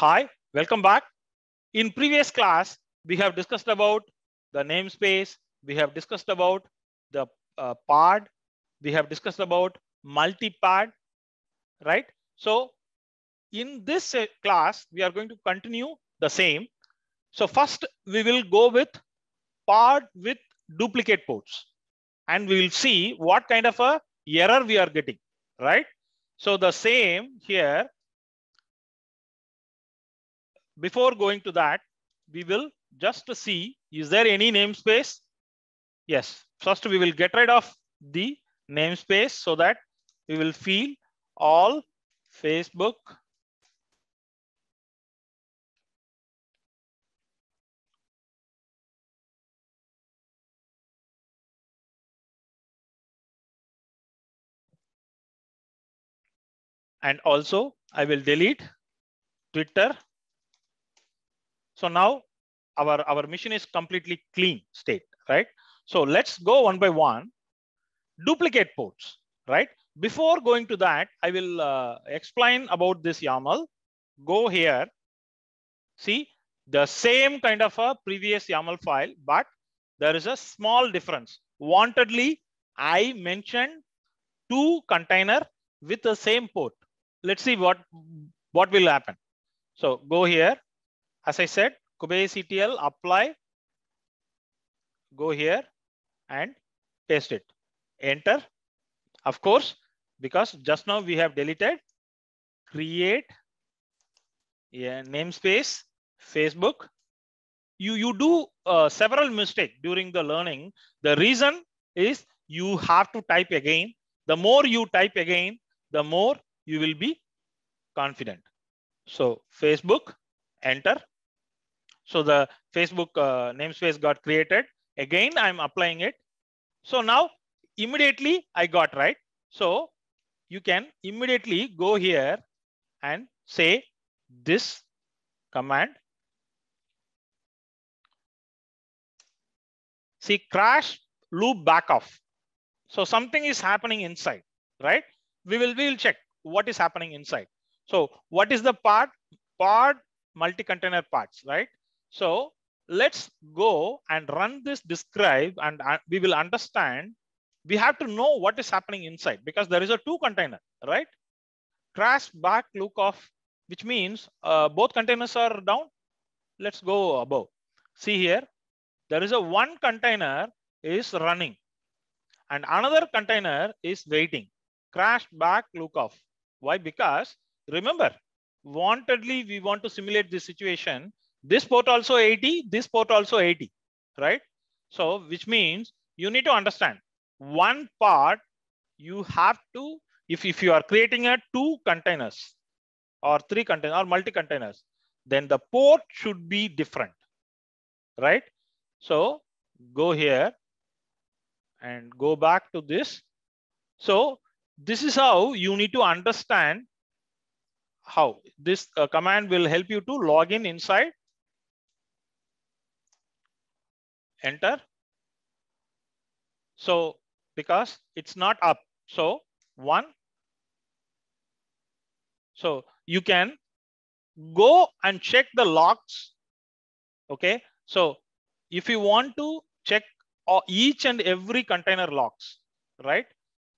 Hi, welcome back. In previous class, we have discussed about the namespace. We have discussed about the uh, pod. We have discussed about multi-pod, right? So in this uh, class, we are going to continue the same. So first, we will go with pod with duplicate ports. And we will see what kind of a error we are getting, right? So the same here, before going to that, we will just see, is there any namespace? Yes, first we will get rid of the namespace so that we will feel all Facebook and also I will delete Twitter. So now our, our mission is completely clean state, right? So let's go one by one. Duplicate ports, right? Before going to that, I will uh, explain about this YAML. Go here. See the same kind of a previous YAML file, but there is a small difference. Wantedly, I mentioned two container with the same port. Let's see what, what will happen. So go here. As I said, kubectl apply. Go here and paste it. Enter. Of course, because just now we have deleted create yeah, namespace Facebook. You, you do uh, several mistakes during the learning. The reason is you have to type again. The more you type again, the more you will be confident. So Facebook, enter. So the Facebook uh, namespace got created. Again, I'm applying it. So now immediately I got right. So you can immediately go here and say this command. See crash loop back off. So something is happening inside, right? We will, we will check what is happening inside. So what is the part? Part multi-container parts, right? So let's go and run this describe and we will understand. We have to know what is happening inside because there is a two container, right? Crash back look off, which means uh, both containers are down. Let's go above. See here, there is a one container is running and another container is waiting. Crash back look off. Why? Because remember, wantedly we want to simulate this situation. This port also 80, this port also 80, right? So which means you need to understand one part you have to, if, if you are creating a two containers or three containers or multi containers, then the port should be different, right? So go here and go back to this. So this is how you need to understand how this uh, command will help you to log in inside. Enter. So because it's not up. So one. So you can go and check the logs. Okay. So if you want to check each and every container logs, right?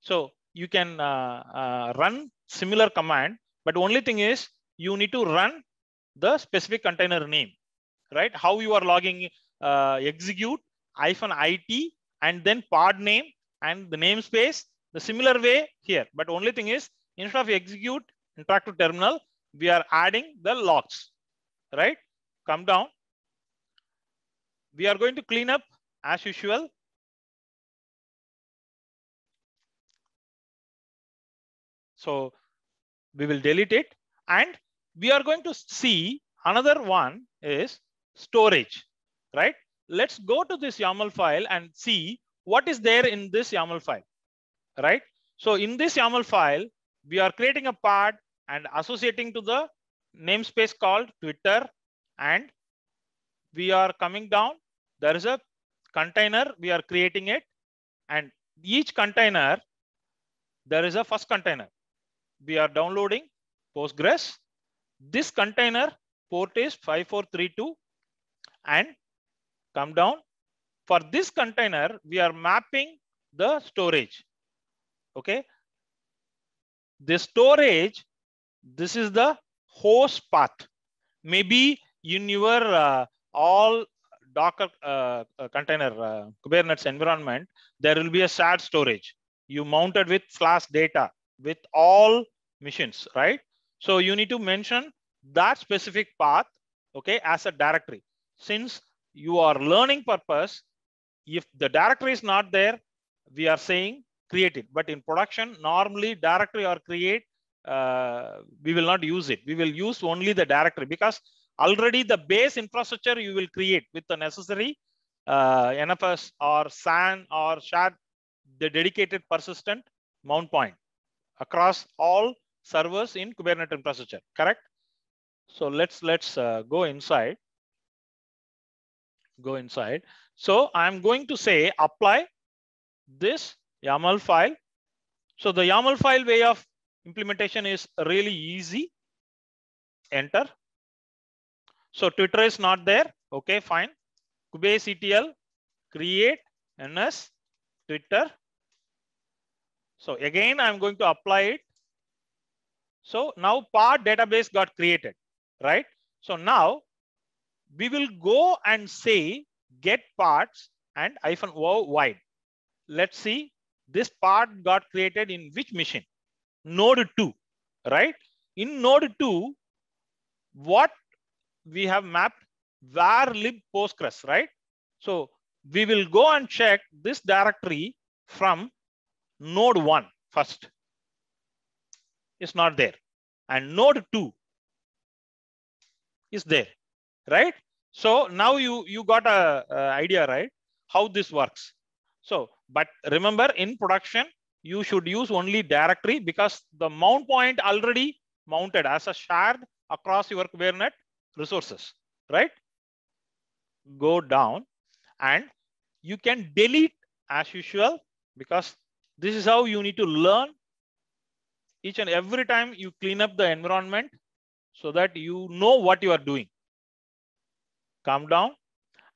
So you can uh, uh, run similar command, but only thing is you need to run the specific container name, right? How you are logging uh, execute hyphen it and then pod name and the namespace the similar way here. But only thing is instead of execute interactive terminal, we are adding the logs, right? Come down. We are going to clean up as usual. So we will delete it and we are going to see another one is storage, right? Let's go to this YAML file and see what is there in this YAML file, right? So in this YAML file, we are creating a part and associating to the namespace called Twitter and we are coming down. There is a container, we are creating it and each container, there is a first container. We are downloading Postgres. This container port is 5432 and come down. For this container, we are mapping the storage. Okay. The storage, this is the host path. Maybe in your uh, all Docker uh, uh, container uh, Kubernetes environment, there will be a shared storage. You mounted with flash data with all machines, right? So you need to mention that specific path, okay, as a directory. Since you are learning purpose, if the directory is not there, we are saying create it. But in production, normally directory or create, uh, we will not use it. We will use only the directory because already the base infrastructure you will create with the necessary uh, NFS or SAN or shared the dedicated persistent mount point across all servers in Kubernetes infrastructure, correct? So let's let's uh, go inside. Go inside. So I'm going to say apply this YAML file. So the YAML file way of implementation is really easy. Enter. So Twitter is not there. Okay, fine. kubectl create ns Twitter. So again, I'm going to apply it. So now part database got created, right? So now we will go and say get parts and hyphen o wide. Let's see this part got created in which machine? Node 2, right? In node 2, what we have mapped var lib postgres, right? So we will go and check this directory from node 1 first. It's not there. And node 2 is there, right? So now you, you got a, a idea, right? How this works. So, but remember in production, you should use only directory because the mount point already mounted as a shared across your Kubernetes resources, right? Go down and you can delete as usual because this is how you need to learn each and every time you clean up the environment so that you know what you are doing. Calm down.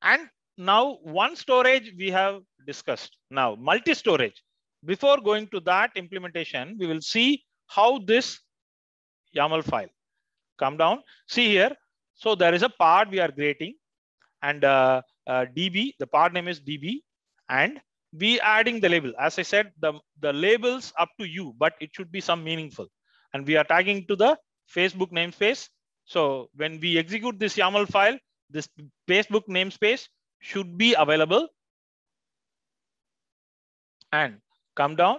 And now one storage we have discussed. Now multi-storage. Before going to that implementation, we will see how this YAML file. Come down. See here, so there is a part we are creating and uh, uh, DB, the part name is DB and we adding the label. As I said, the, the labels up to you, but it should be some meaningful. And we are tagging to the Facebook namespace. So when we execute this YAML file, this Facebook namespace should be available. And come down.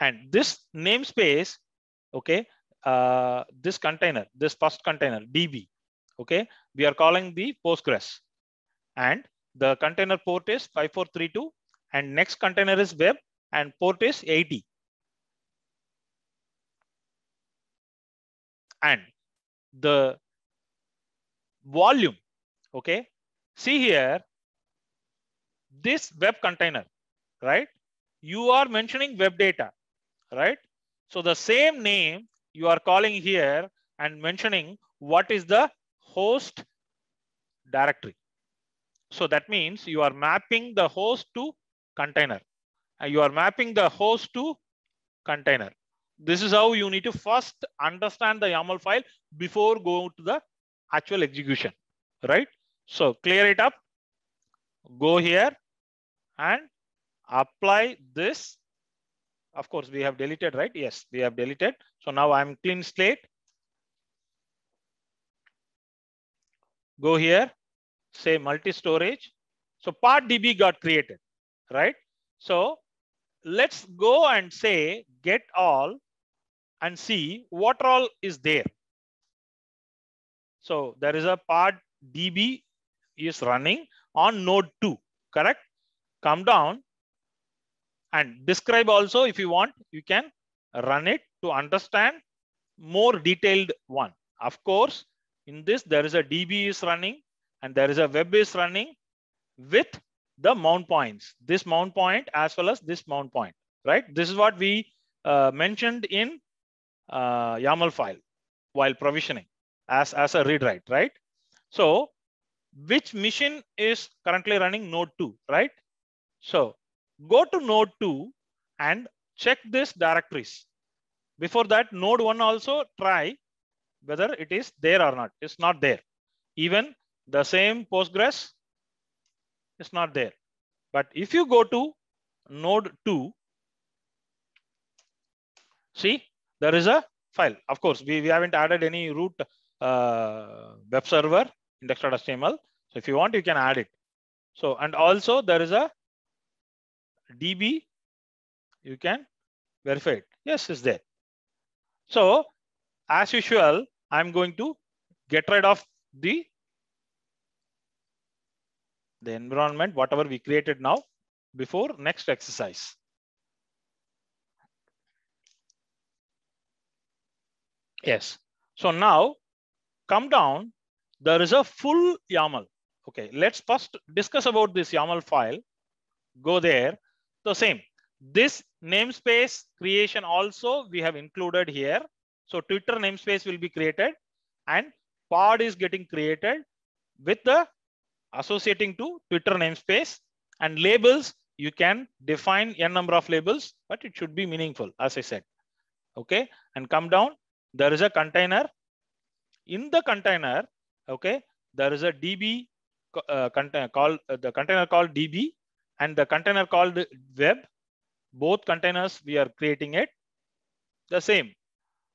And this namespace, okay, uh, this container, this first container, DB, okay, we are calling the Postgres. And the container port is 5432 and next container is web and port is 80. And the volume, okay, see here, this web container, right? You are mentioning web data, right? So the same name you are calling here and mentioning what is the host directory. So that means you are mapping the host to container. And you are mapping the host to container. This is how you need to first understand the YAML file before going to the actual execution, right? So clear it up, go here and apply this of course, we have deleted, right? Yes, we have deleted. So now I'm clean slate. Go here, say multi-storage. So part DB got created, right? So let's go and say get all and see what all is there. So there is a part DB is running on node 2, correct? Come down and describe also if you want you can run it to understand more detailed one of course in this there is a db is running and there is a web is running with the mount points this mount point as well as this mount point right this is what we uh, mentioned in uh, YAML file while provisioning as, as a read write, right? So which machine is currently running node 2, right? So go to node 2 and check this directories. Before that, node 1 also try whether it is there or not. It's not there. Even the same Postgres is not there. But if you go to node 2, see, there is a file. Of course, we, we haven't added any root uh, web server index.html. So if you want, you can add it. So, and also there is a DB, you can verify it. Yes, is there. So as usual, I'm going to get rid of the, the environment, whatever we created now before next exercise. Yes. So now come down, there is a full YAML. Okay, let's first discuss about this YAML file. Go there. The same. This namespace creation also we have included here. So Twitter namespace will be created and pod is getting created with the associating to Twitter namespace and labels. You can define n number of labels, but it should be meaningful, as I said. Okay, and come down. There is a container. In the container, okay, there is a DB uh, container called uh, the container called DB and the container called web. Both containers we are creating it the same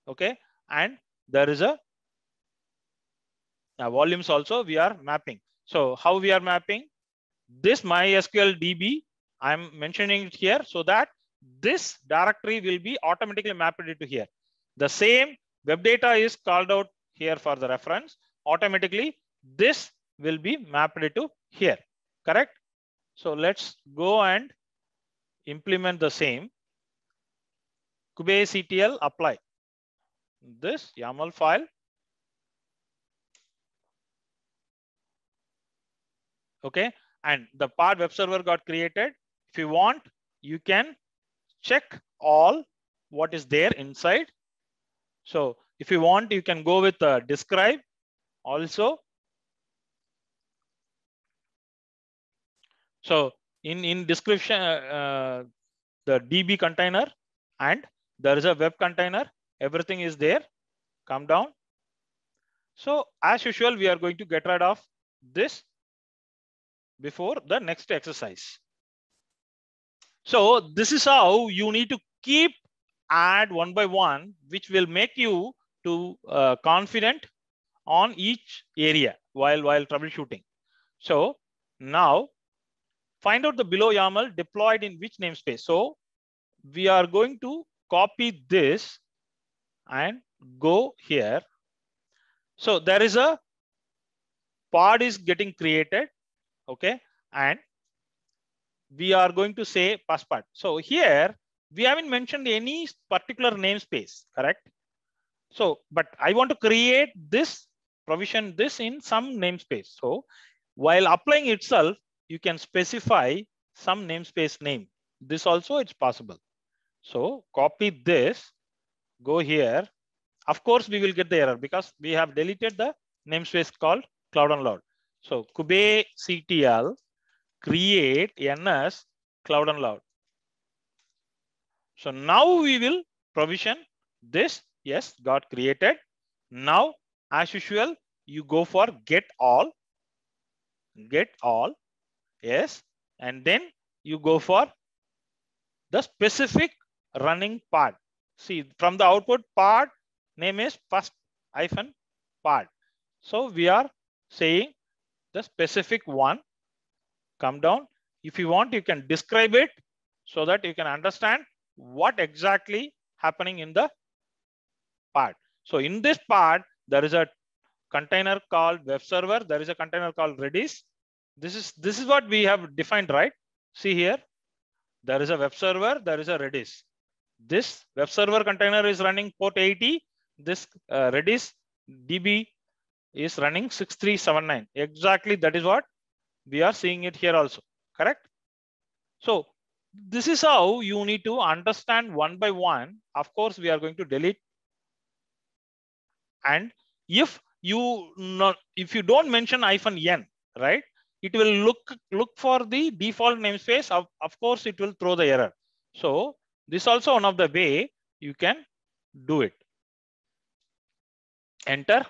okay and there is a, a volumes also we are mapping so how we are mapping this mysql db i'm mentioning it here so that this directory will be automatically mapped into here the same web data is called out here for the reference automatically this will be mapped to here correct so let's go and implement the same kubectl apply this YAML file. Okay, and the part web server got created. If you want, you can check all what is there inside. So if you want, you can go with uh, describe also. So in, in description, uh, the DB container and there is a web container everything is there. Come down. So as usual we are going to get rid of this before the next exercise. So this is how you need to keep add one by one which will make you to uh, confident on each area while while troubleshooting so now find out the below YAML deployed in which namespace so we are going to copy this and go here. So there is a pod is getting created. Okay. And we are going to say passport. So here we haven't mentioned any particular namespace, correct? So, but I want to create this provision this in some namespace. So while applying itself, you can specify some namespace name. This also it's possible. So copy this go here, of course, we will get the error because we have deleted the namespace called cloudnloud. So kubectl create ns cloudnloud. So now we will provision this. Yes, got created. Now, as usual, you go for get all, get all. Yes, and then you go for the specific running part see from the output part name is first hyphen part. So we are saying the specific one come down. If you want, you can describe it so that you can understand what exactly happening in the part. So in this part, there is a container called web server. There is a container called Redis. This is, this is what we have defined, right? See here, there is a web server, there is a Redis. This web server container is running port 80. This uh, Redis DB is running 6379. Exactly that is what we are seeing it here also, correct? So this is how you need to understand one by one. Of course, we are going to delete And if you not, if you don't mention hyphen n, right, it will look look for the default namespace. Of, of course, it will throw the error. So this also one of the way you can do it. Enter.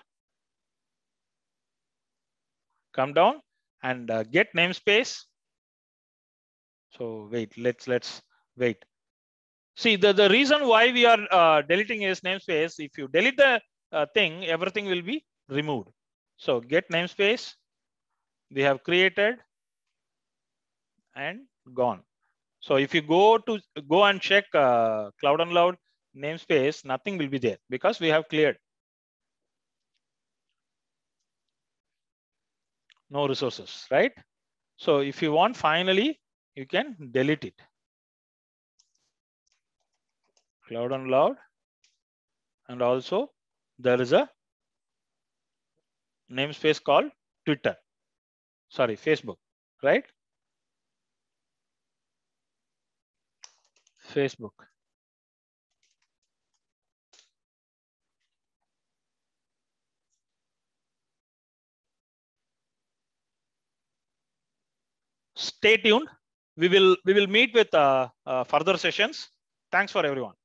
Come down and uh, get namespace. So wait, let's let's wait. See the, the reason why we are uh, deleting is namespace. If you delete the uh, thing, everything will be removed. So get namespace. We have created and gone. So if you go to go and check uh, Cloud and Loud namespace, nothing will be there because we have cleared. No resources, right? So if you want finally, you can delete it. Cloud and Loud. And also there is a namespace called Twitter. Sorry, Facebook, right? Facebook. Stay tuned. We will we will meet with uh, uh, further sessions. Thanks for everyone.